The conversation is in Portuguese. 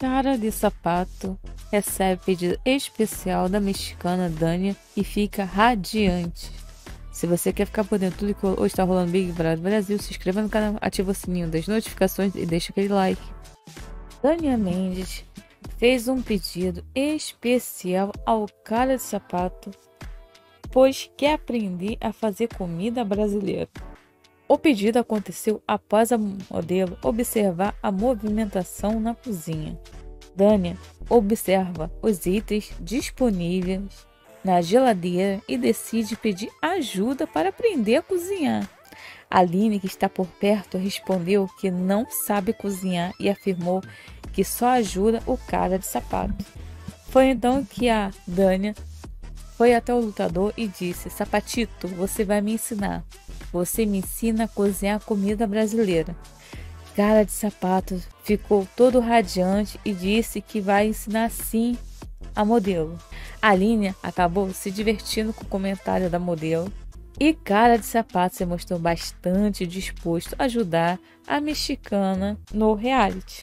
Cara de Sapato recebe pedido especial da mexicana Dania e fica radiante. Se você quer ficar por dentro de tudo que hoje está rolando Big Brother Brasil, se inscreva no canal, ativa o sininho das notificações e deixa aquele like. Dania Mendes fez um pedido especial ao cara de sapato, pois quer aprender a fazer comida brasileira. O pedido aconteceu após a modelo observar a movimentação na cozinha. Dania observa os itens disponíveis na geladeira e decide pedir ajuda para aprender a cozinhar. Aline, que está por perto, respondeu que não sabe cozinhar e afirmou que só ajuda o cara de sapato. Foi então que a Dania foi até o lutador e disse: Sapatito, você vai me ensinar. Você me ensina a cozinhar comida brasileira. Cara de sapato ficou todo radiante e disse que vai ensinar sim a modelo. Aline acabou se divertindo com o comentário da modelo e Cara de Sapato se mostrou bastante disposto a ajudar a mexicana no reality.